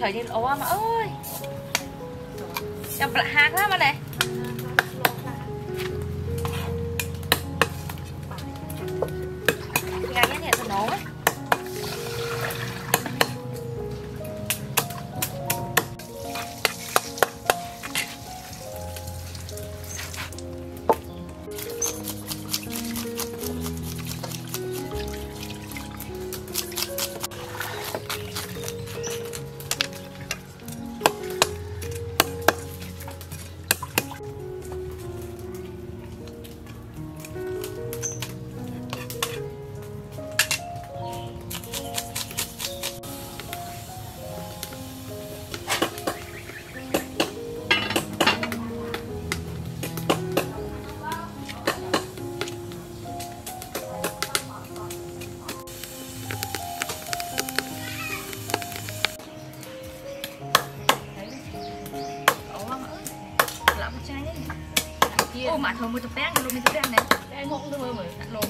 ត្រីនេះល្អមកអើយចាំប្រាក់ហាក់ណាមកនេះ thôi mua tập bén, luôn mua tập bén này Đang ngộ thôi chị trắng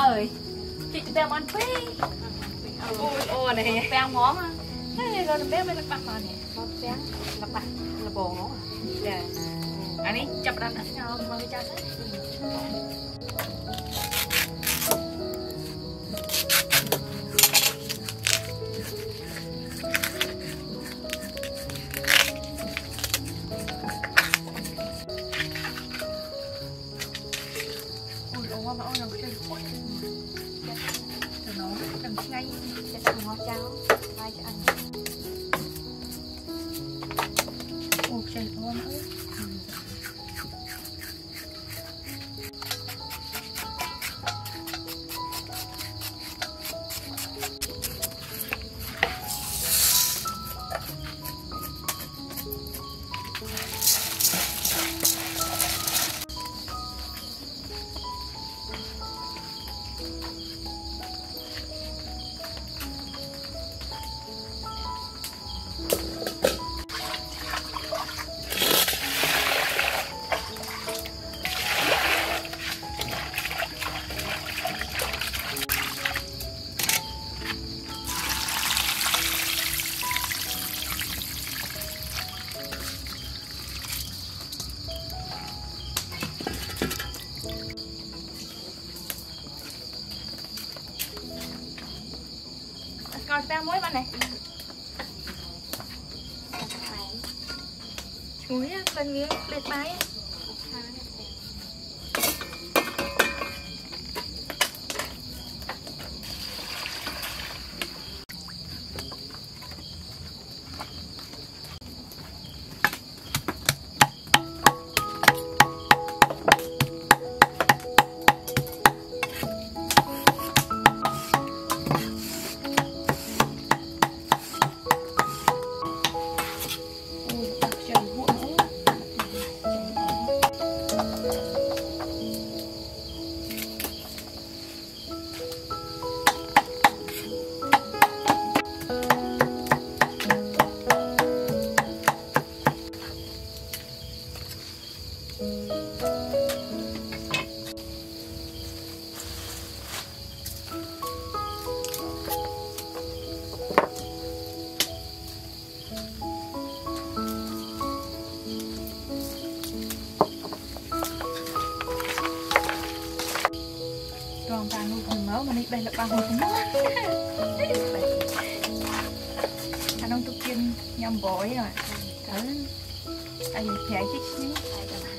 អើយតិចទៅមិនពេកអូយអូនេះពេងហ្មងហើយរត់ទៅមិនលបាក់បាននេះមកពេងលបាក់លបងហ្នឹងចាអានេះចាប់ដាក់ដាក់ស្ងោរមកវាចាស់ហើយ ទៅស្ពះមួយបានទេឈ្ងុយតែវាផ្លេតបាយ បេះរបស់មួយហ្នឹងអានោះទុកជាញ៉ាំបយអត់ទៅអាយប្រៃតិចនេះអាយដល់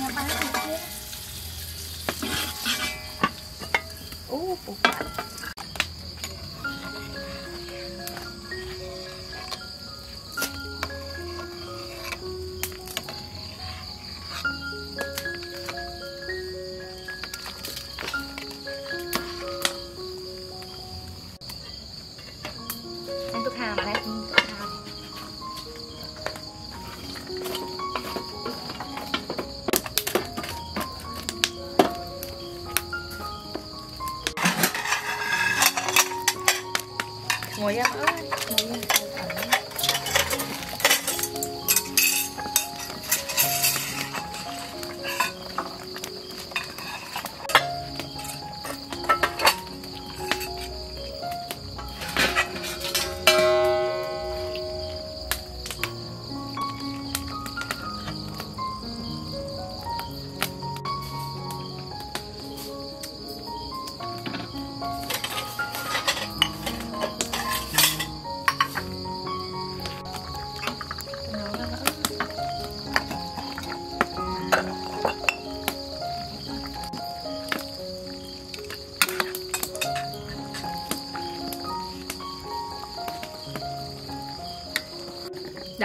compañía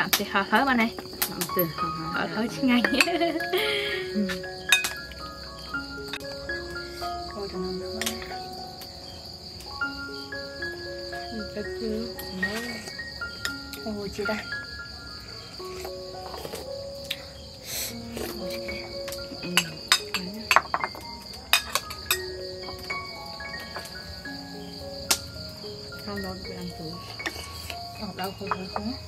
làm thì mà này làm từ khó thở chứ ngay Ôi chị đây ôi chị đây. Ừ. Không đâu đi ăn thử Ở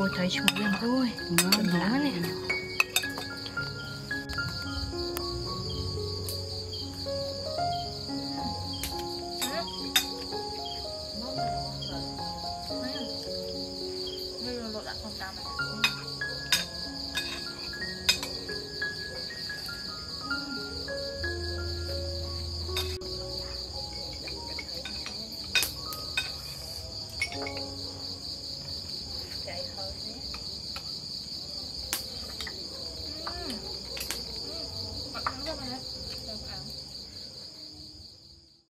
Ôi thấy chúng em thôi Nó nè.